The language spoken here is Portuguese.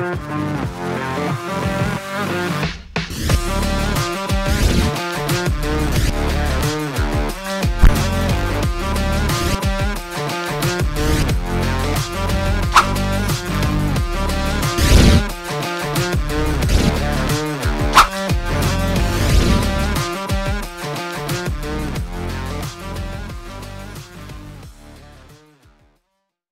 Música